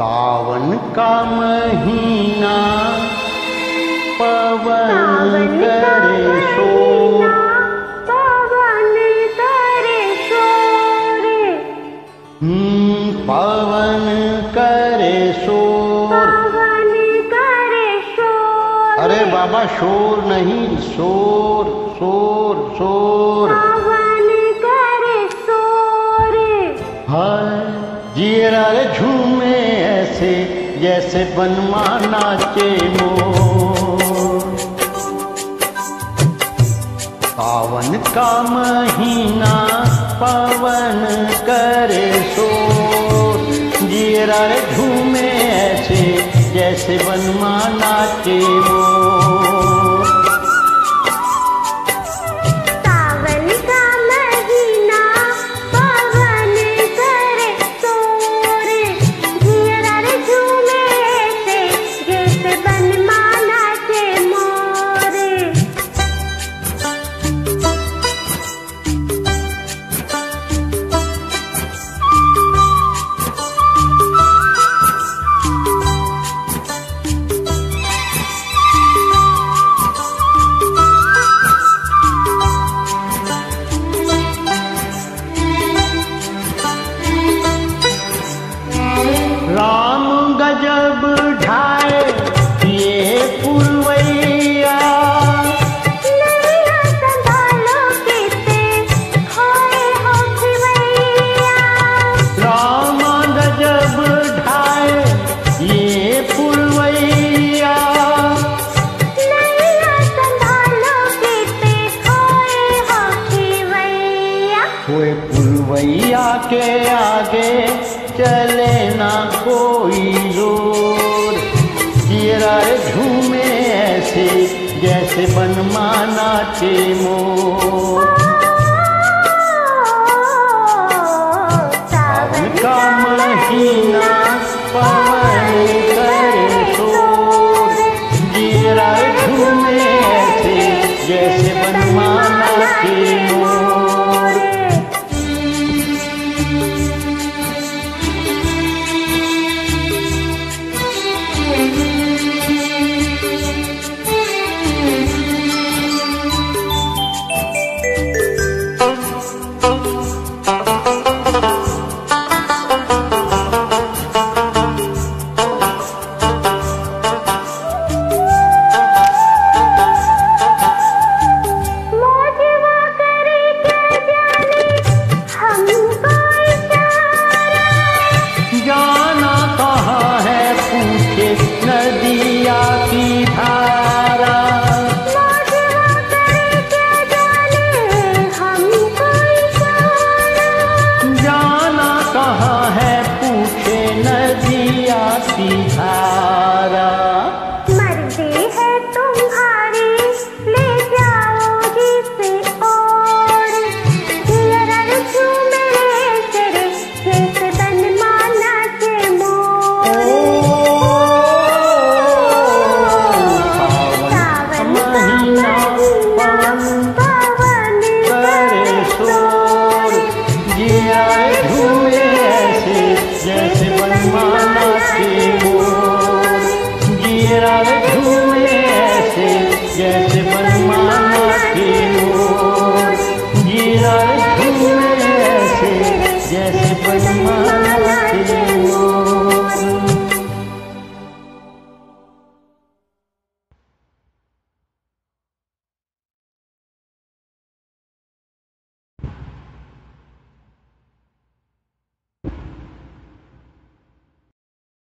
सावन का महीना पवन करे शोर शोर नहीं शोर शोर शोर। हाय जियरा रे झूमे ऐसे जैसे बनवा नाचे मोर। पावन का महीना पावन करे शोर। जियरा रे झूमे ऐसे जैसे बनवा नाचे मोर। के आगे चले ना कोई ज़ोर। जीरा झूमे ऐसे जैसे बनमाना चे मोर। घुमे